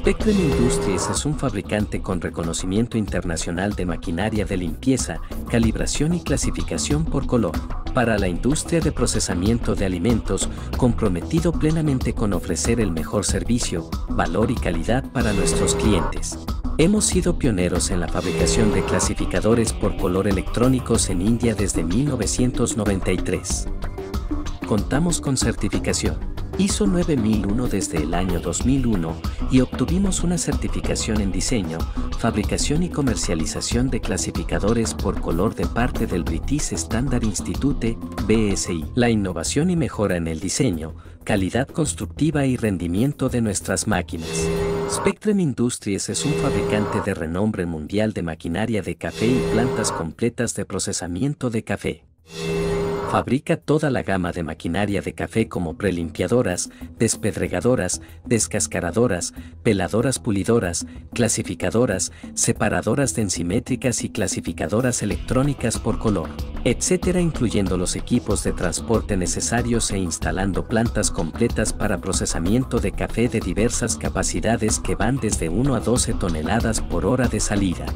Spectrum Industries es un fabricante con reconocimiento internacional de maquinaria de limpieza, calibración y clasificación por color. Para la industria de procesamiento de alimentos, comprometido plenamente con ofrecer el mejor servicio, valor y calidad para nuestros clientes. Hemos sido pioneros en la fabricación de clasificadores por color electrónicos en India desde 1993. Contamos con certificación ISO 9001 desde el año 2001 y obtuvimos una certificación en diseño, fabricación y comercialización de clasificadores por color de parte del British Standard Institute, BSI. La innovación y mejora en el diseño, calidad constructiva y rendimiento de nuestras máquinas. Spectrum Industries es un fabricante de renombre mundial de maquinaria de café y plantas completas de procesamiento de café. Fabrica toda la gama de maquinaria de café como prelimpiadoras, despedregadoras, descascaradoras, peladoras pulidoras, clasificadoras, separadoras densimétricas y clasificadoras electrónicas por color, etc. incluyendo los equipos de transporte necesarios e instalando plantas completas para procesamiento de café de diversas capacidades que van desde 1 a 12 toneladas por hora de salida.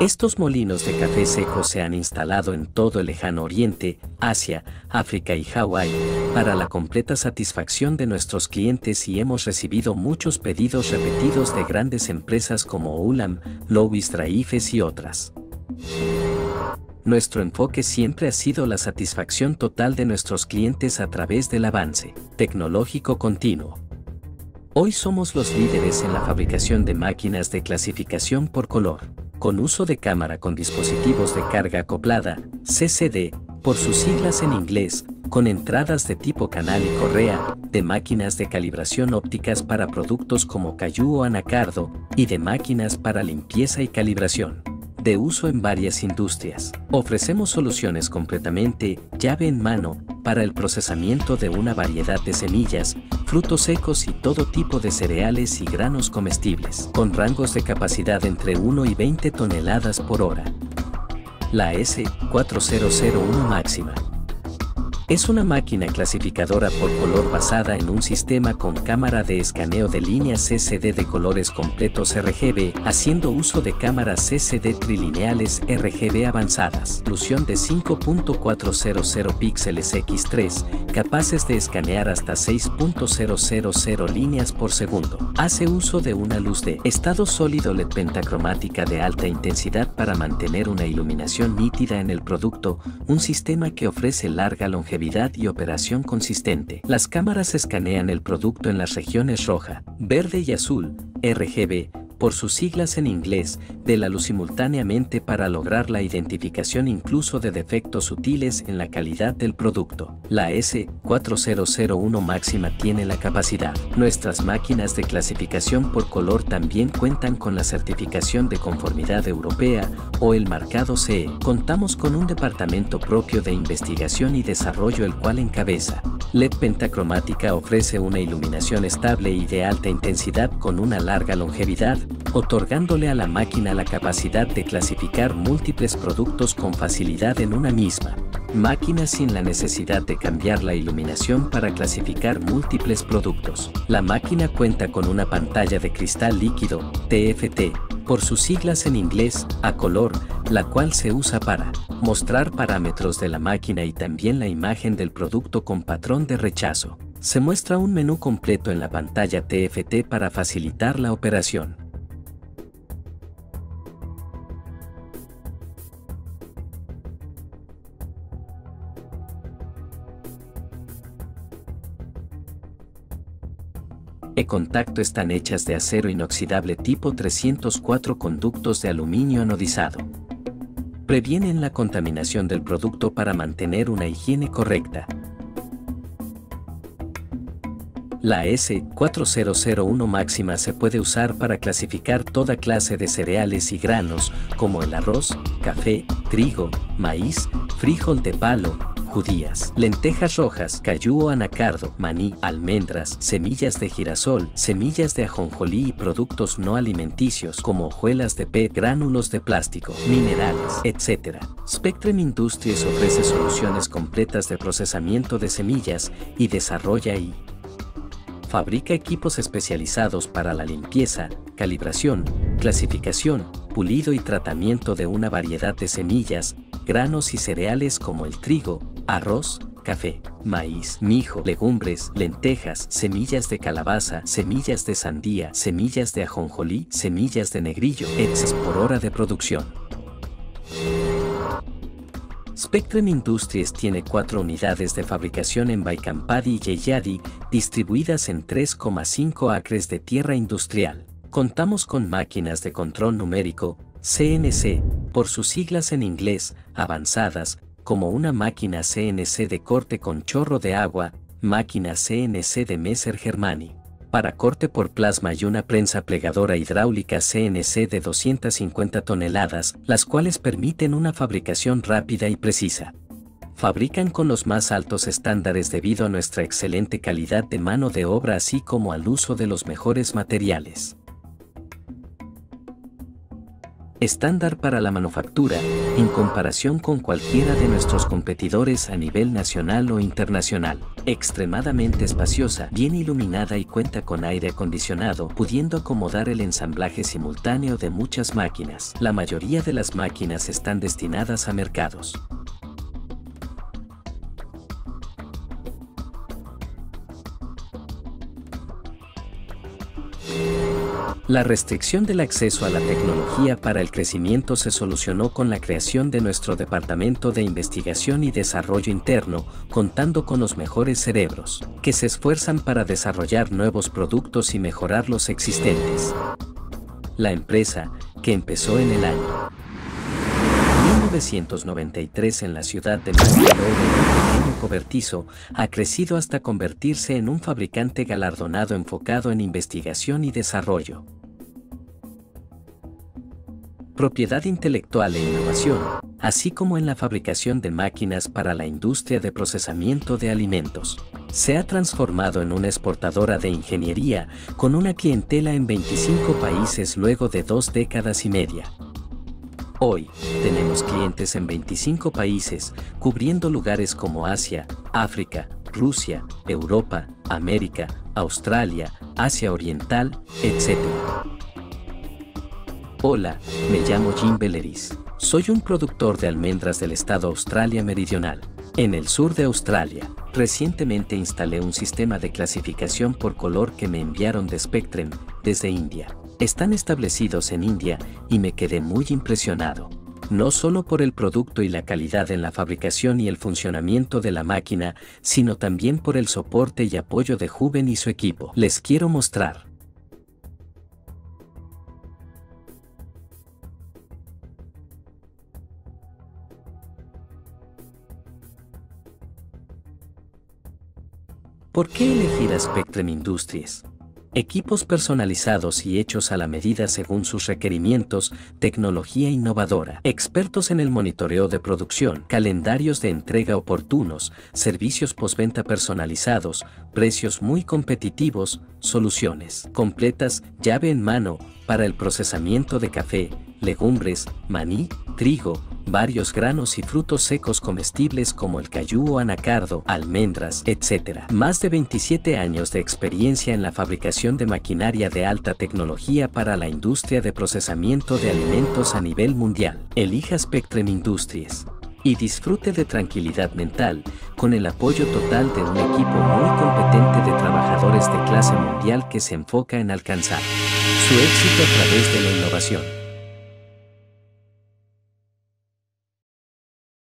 Estos molinos de café seco se han instalado en todo el lejano oriente, Asia, África y Hawái, para la completa satisfacción de nuestros clientes y hemos recibido muchos pedidos repetidos de grandes empresas como Ulam, Louis Draifes y otras. Nuestro enfoque siempre ha sido la satisfacción total de nuestros clientes a través del avance tecnológico continuo. Hoy somos los líderes en la fabricación de máquinas de clasificación por color con uso de cámara con dispositivos de carga acoplada, CCD, por sus siglas en inglés, con entradas de tipo canal y correa, de máquinas de calibración ópticas para productos como Cayu o Anacardo, y de máquinas para limpieza y calibración de uso en varias industrias. Ofrecemos soluciones completamente llave en mano para el procesamiento de una variedad de semillas, frutos secos y todo tipo de cereales y granos comestibles, con rangos de capacidad entre 1 y 20 toneladas por hora. La S4001 máxima es una máquina clasificadora por color basada en un sistema con cámara de escaneo de líneas CCD de colores completos RGB, haciendo uso de cámaras CCD trilineales RGB avanzadas. Ilusión de 5.400 píxeles X3, capaces de escanear hasta 6.000 líneas por segundo. Hace uso de una luz de estado sólido LED pentacromática de alta intensidad para mantener una iluminación nítida en el producto, un sistema que ofrece larga longevidad y operación consistente. Las cámaras escanean el producto en las regiones roja, verde y azul, RGB, por sus siglas en inglés, de la luz simultáneamente para lograr la identificación incluso de defectos sutiles en la calidad del producto. La S4001 máxima tiene la capacidad. Nuestras máquinas de clasificación por color también cuentan con la certificación de conformidad europea o el marcado CE. Contamos con un departamento propio de investigación y desarrollo el cual encabeza. LED pentacromática ofrece una iluminación estable y de alta intensidad con una larga longevidad, otorgándole a la máquina la capacidad de clasificar múltiples productos con facilidad en una misma máquina sin la necesidad de cambiar la iluminación para clasificar múltiples productos. La máquina cuenta con una pantalla de cristal líquido, TFT, por sus siglas en inglés, a color, la cual se usa para mostrar parámetros de la máquina y también la imagen del producto con patrón de rechazo. Se muestra un menú completo en la pantalla TFT para facilitar la operación. E-contacto están hechas de acero inoxidable tipo 304 conductos de aluminio anodizado. Previenen la contaminación del producto para mantener una higiene correcta. La S4001 máxima se puede usar para clasificar toda clase de cereales y granos, como el arroz, café, trigo, maíz, frijol de palo, judías, lentejas rojas, cayú o anacardo, maní, almendras, semillas de girasol, semillas de ajonjolí y productos no alimenticios como hojuelas de PET, gránulos de plástico, minerales, etc. Spectrum Industries ofrece soluciones completas de procesamiento de semillas y desarrolla y Fabrica equipos especializados para la limpieza, calibración, clasificación, pulido y tratamiento de una variedad de semillas, granos y cereales como el trigo, arroz, café, maíz, mijo, legumbres, lentejas, semillas de calabaza, semillas de sandía, semillas de ajonjolí, semillas de negrillo, etc. por hora de producción. Spectrum Industries tiene cuatro unidades de fabricación en Baicampadi y Yeyadi, distribuidas en 3,5 acres de tierra industrial. Contamos con máquinas de control numérico, CNC, por sus siglas en inglés, avanzadas, como una máquina CNC de corte con chorro de agua, máquina CNC de Messer Germani, para corte por plasma y una prensa plegadora hidráulica CNC de 250 toneladas, las cuales permiten una fabricación rápida y precisa. Fabrican con los más altos estándares debido a nuestra excelente calidad de mano de obra así como al uso de los mejores materiales estándar para la manufactura, en comparación con cualquiera de nuestros competidores a nivel nacional o internacional. Extremadamente espaciosa, bien iluminada y cuenta con aire acondicionado, pudiendo acomodar el ensamblaje simultáneo de muchas máquinas. La mayoría de las máquinas están destinadas a mercados La restricción del acceso a la tecnología para el crecimiento se solucionó con la creación de nuestro Departamento de Investigación y Desarrollo Interno, contando con los mejores cerebros, que se esfuerzan para desarrollar nuevos productos y mejorar los existentes. La empresa, que empezó en el año 1993 en la ciudad de un cobertizo, ha crecido hasta convertirse en un fabricante galardonado enfocado en investigación y desarrollo propiedad intelectual e innovación, así como en la fabricación de máquinas para la industria de procesamiento de alimentos. Se ha transformado en una exportadora de ingeniería con una clientela en 25 países luego de dos décadas y media. Hoy, tenemos clientes en 25 países, cubriendo lugares como Asia, África, Rusia, Europa, América, Australia, Asia Oriental, etc. Hola, me llamo Jim Belleris. Soy un productor de almendras del estado Australia Meridional. En el sur de Australia, recientemente instalé un sistema de clasificación por color que me enviaron de Spectrum, desde India. Están establecidos en India y me quedé muy impresionado. No solo por el producto y la calidad en la fabricación y el funcionamiento de la máquina, sino también por el soporte y apoyo de Juven y su equipo. Les quiero mostrar. ¿Por qué elegir a Spectrum Industries? Equipos personalizados y hechos a la medida según sus requerimientos, tecnología innovadora, expertos en el monitoreo de producción, calendarios de entrega oportunos, servicios postventa personalizados, precios muy competitivos, soluciones completas, llave en mano, para el procesamiento de café, legumbres, maní, trigo, varios granos y frutos secos comestibles como el cayú o anacardo, almendras, etc. Más de 27 años de experiencia en la fabricación de maquinaria de alta tecnología para la industria de procesamiento de alimentos a nivel mundial. Elija Spectrum Industries y disfrute de tranquilidad mental con el apoyo total de un equipo muy competente de trabajadores de clase mundial que se enfoca en alcanzar su éxito a través de la innovación.